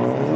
Thanks.